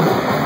Stop.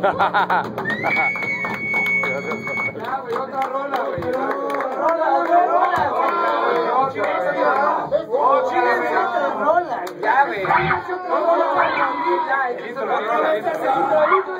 Ya, güey, otra rola, güey. Rola, rola, Ya, güey. Ya, listo, listo, listo.